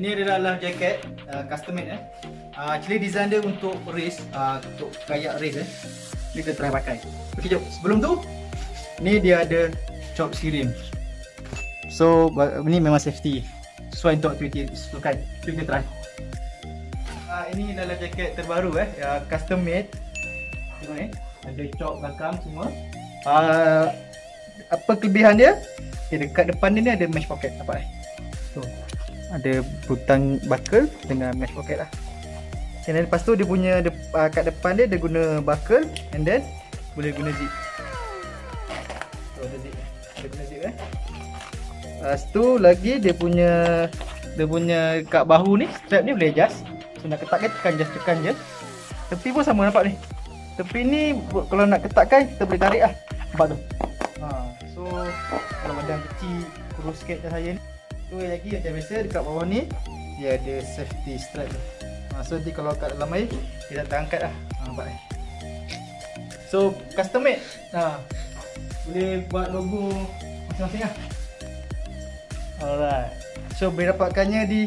Ini adalah jaket uh, custom made eh. Uh, actually design dia untuk race, uh, untuk kayak race eh. Ni kita try pakai. Okey jom. Sebelum tu ni dia ada chop sirim. So ni memang safety. Sesuai untuk aktiviti sukan. Jom kita try. Uh, ini adalah jaket terbaru eh, uh, custom made. Tengok ni, ada chop belakang semua. Uh, apa kelebihan dia? Okay, dekat depan ni ada mesh pocket nampak eh. Ada butang buckle dengan mesh pocket lah. And then lepas tu dia punya de, uh, kat depan dia dia guna buckle and then boleh guna zip. So ada zip. Ada guna zip eh. Lepas tu lagi dia punya dia punya kat bahu ni strap ni boleh adjust. So nak ketatkan tekan just tekan je. Tepi pun sama nampak ni. Tepi ni kalau nak ketatkan kita boleh tarik lah. Nampak tu? Ha, so kalau badan kecil kurus sikit macam saya ni tu lagi macam biasa dekat bawah ni dia ada safety strap ha, so nanti kalau kat dalam air kita tak angkat lah. Ha, nampak ni? So custom made. Ha, boleh buat logo masing-masing lah. Alright. So boleh dapatkannya di